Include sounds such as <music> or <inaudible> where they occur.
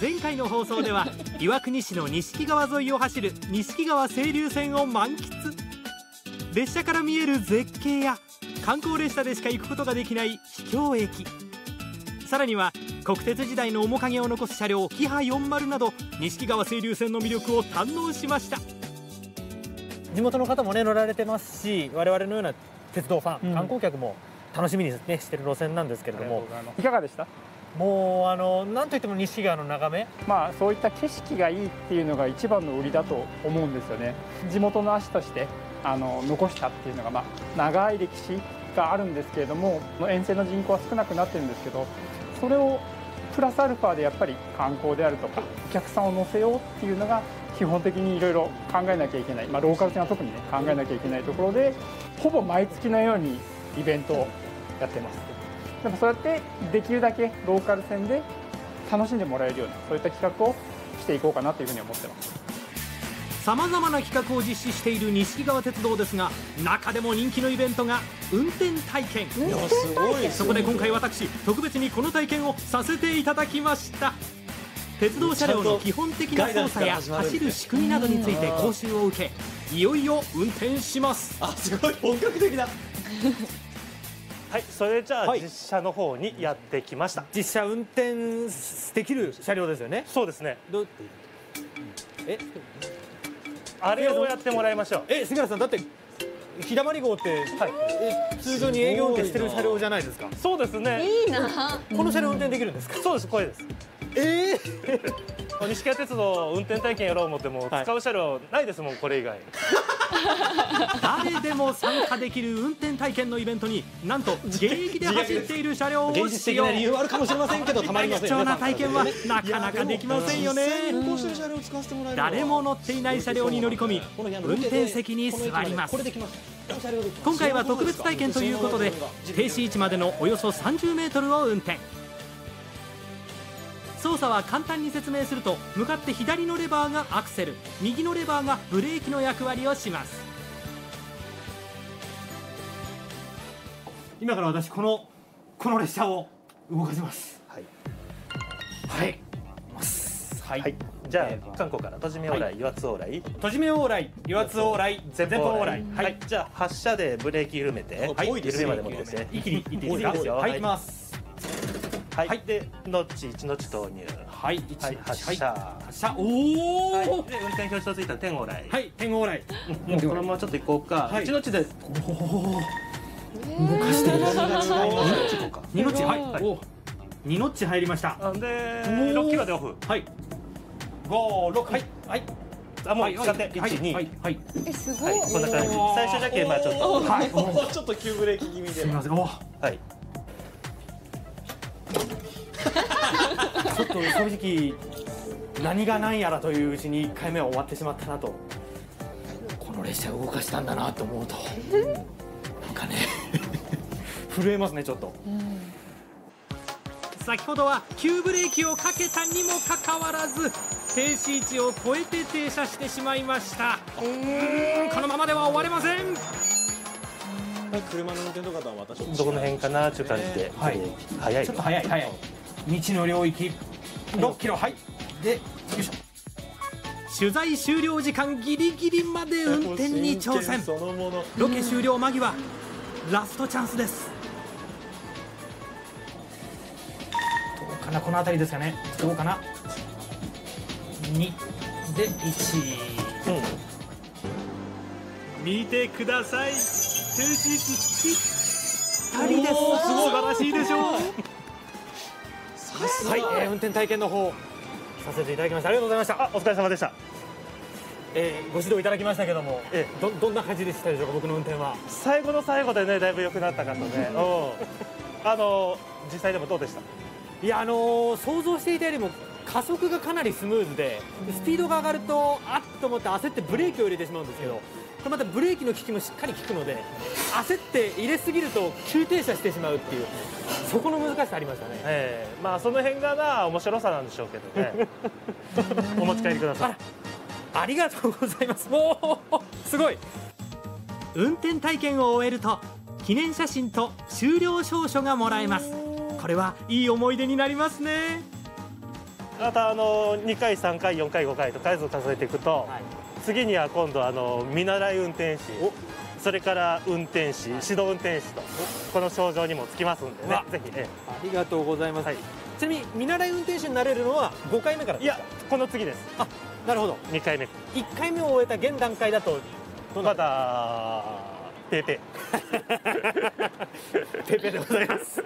前回の放送では <laughs> 岩国市の錦川沿いを走る錦川清流線を満喫。列車から見える絶景や観光列車でしか行くことができない秘境駅。さらには国鉄時代の面影を残す車両キハ40など錦川清流線の魅力を堪能しました。地元の方もね乗られてますし我々のような鉄道ファン、うん、観光客も楽しみに、ね、してる路線なんですけれども。いかがでした？もうあの何といっても西川の眺め。まあそういった景色がいいっていうのが一番の売りだと思うんですよね。地元の足としてあの残したっていうのが、まあ、長い歴史があるんですけれども沿線の人口は少なくなってるんですけどそれをプラスアルファでやっぱり観光であるとかお客さんを乗せようっていうのが基本的にいろいろ考えなきゃいけない、まあ、ローカル線は特にね考えなきゃいけないところでほぼ毎月のようにイベントをやってます。でもそうやってできるだけローカル線で楽しんでもらえるようなそういった企画をしていこうかなというふうに思ってます。さまざまな企画を実施している錦川鉄道ですが中でも人気のイベントが運転体験。そこで今回私特別にこの体験をさせていただきました。鉄道車両の基本的な操作や走る仕組みなどについて講習を受けいよいよ運転します。あすごい本格的だ <laughs> はいそれじゃあ実車の方にやってきました、実車運転できる車両ですよね？そうですね。え？あれをやってもらいましょう。え杉原さんだって日だまり号って、はい、え通常に営業運転してる車両じゃないですか。そうですね。いいな。この車両運転できるんですか？そうですこれです。え？えー、西川鉄道運転体験やろう思っても、使う車両ないですもんこれ以外誰でも参加できる運転体験のイベントになんと現役で走っている車両を。現実的な理由はあるかもしれませんけどたまりません貴重な体験はなかなかできませんよね誰も乗っていない車両に乗り込み運転席に座ります。今回は特別体験ということで停止位置までのおよそ30メートルを運転操作は簡単に説明すると向かって左のレバーがアクセル右のレバーがブレーキの役割をします。今から私このこの列車を動かします。はい。はい。はい、はい、じゃあ、えー、韓国から戸締め往来、岩津往来。戸締め往来岩津往来前方往来。はい、じゃあ発車でブレーキ緩めてはい。緩めまで戻して一気にいっていいですか？はい、行きますはい、でノッチ1ノッチ投入。はい。はい、発車発車おお、はい、で運転表示とついた天往来はい。天往来もうこのままちょっと行こうか、はい、1ノッチでおお動かしてる。2ノッチか。2ノッチはい、はい、2ノッチ入りました。で6キロでオフ。はい。56はい。はい。あもう使って。一二。はい。はい。えすごい。こんな感じ。最初だけまあちょっと。はい。ちょっと急ブレーキ気味で。すみません。おはいと正直何が何やらといううちに1回目は終わってしまったなと。この列車を動かしたんだなと思うと。なんかね震えますねちょっと、うん、先ほどは急ブレーキをかけたにもかかわらず停止位置を超えて停車してしまいました、えー、このままでは終われません。車の運転とかとはまたどこの辺かなという感じで、はい、早い。ちょっと早い早い。道の領域6キロはい。でよいしょ。取材終了時間ギリギリまで運転に挑戦。ロケ終了間際ラストチャンスです。どうかなこの辺りですかね。どうかな。2で1、うん、見てください。停止位置ぴったりです素晴らしいでしょうはい、えー、運転体験の方。させていただきました。ありがとうございました。あお疲れ様でした。えー、ご指導いただきましたけども、ええ、どどんな感じでしたでしょうか僕の運転は。最後の最後でねだいぶ良くなったかとね <laughs> あの実際でもどうでした？いやあのー、想像していたよりも加速がかなりスムーズでスピードが上がるとあっと思って焦ってブレーキを入れてしまうんですけどまたブレーキの効きもしっかり効くので焦って入れすぎると急停車してしまうっていうそこの難しさありましたね、えー、まあその辺がな面白さなんでしょうけどね。<laughs> お持ち帰りください。ありがとうございます。もうすごい。運転体験を終えると記念写真と終了証書がもらえます。これはいい思い出になりますね。またあの2回3回4回5回と回数を重ねていくと、はい次には今度あの見習い運転士それから運転士、指導運転士とこの症状にもつきますんでねぜひねありがとうございます、はい。ちなみに見習い運転手になれるのは5回目からですか？いやこの次です。あなるほど。2回目。1回目を終えた現段階だとまだペーペー。<laughs> ペーペーでございます